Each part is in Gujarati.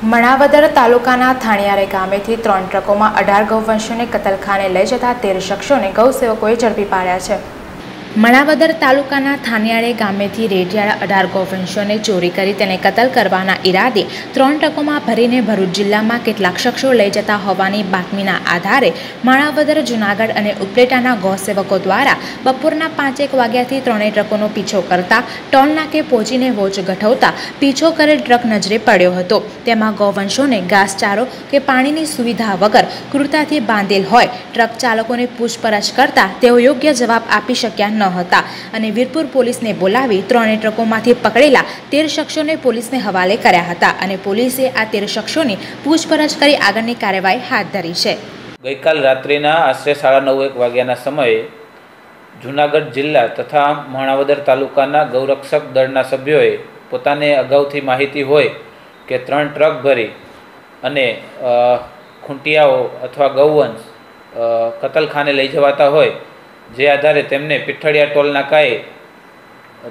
મણાવદર તાલુકાના થાણિયારે ગામેથી ત્રણ ટ્રકોમાં અઢાર ગૌવંશોને કતલખાને લઈ જતા તેર શખ્સોને ગૌસેવકોએ ઝડપી પાડ્યા છે. મણાવદર તાલુકાના થાનિયાળે ગામેથી રેડિયાળા અઢાર ગૌવંશોને ચોરી કરી તેને કતલ કરવાના ઈરાદે ત્રણ ટ્રકોમાં ભરીને ભરૂચ જિલ્લામાં કેટલાક શખ્સો લઈ જતા હોવાની બાતમીના આધારે માણાવદર, જુનાગઢ અને ઉપલેટાના ગૌસેવકો દ્વારા બપોરના પાંચેક વાગ્યાથી ત્રણેય ટ્રકોનો પીછો કરતા ટોલ નાકે પહોંચીને વોચ ગઠવતા પીછો કરેલ ટ્રક નજરે પડ્યો હતો. તેમાં ગૌવંશોને ઘાસચારો કે પાણીની સુવિધા વગર ક્રૂરતાથી બાંધેલ હોય, ટ્રક ચાલકોને પૂછપરછ કરતા તેઓ યોગ્ય જવાબ આપી શક્યા ન હતા અને વીરપુર પોલીસને બોલાવી ત્રણેય ટ્રકોમાંથી પકડેલા તેર શખ્સોને પોલીસને હવાલે કર્યા હતા અને પોલીસે આ તેર શખ્સોની પૂછપરછ કરી આગળની કાર્યવાહી હાથ ધરી છે. ગઈકાલ રાત્રિના આશરે સાડા નવ એક વાગ્યાના સમયે જૂનાગઢ જિલ્લા તથા માણાવદર તાલુકાના ગૌરક્ષક દળના સભ્યોએ પોતાને અગાઉથી માહિતી હોય કે ત્રણ ટ્રક ભરી અને ખૂંટિયાઓ અથવા ગૌવંશ કતલખાને લઈ જવાતા હોય જે આધારે તેમને પીઠળિયા ટોલ નાકાએ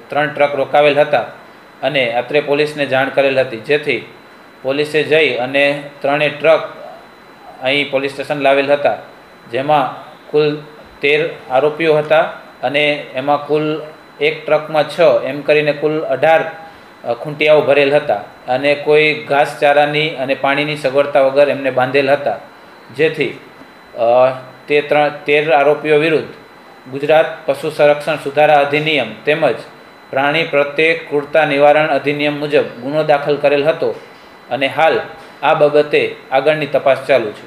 ત્રણ ટ્રક રોકાવેલ હતા અને અત્રે પોલીસને જાણ કરેલ હતી. જેથી પોલીસે જઈ અને ત્રણેય ટ્રક અહીં પોલીસ સ્ટેશન લાવેલ હતા. જેમાં કુલ તેર આરોપીઓ હતા અને એમાં કુલ એક ટ્રકમાં છ, એમ કરીને કુલ અઢાર ખૂંટિયાઓ ભરેલ હતા અને કોઈ ઘાસચારાની અને પાણીની સગવડતા વગર એમને બાંધેલ હતા. જેથી તે ત્રણ, તેર આરોપીઓ વિરુદ્ધ ગુજરાત પશુ સંરક્ષણ સુધારા અધિનિયમ તેમજ પ્રાણી પ્રત્યે ક્રૂરતા નિવારણ અધિનિયમ મુજબ ગુનો દાખલ કરેલ હતો અને હાલ આ બાબતે આગળની તપાસ ચાલુ છે.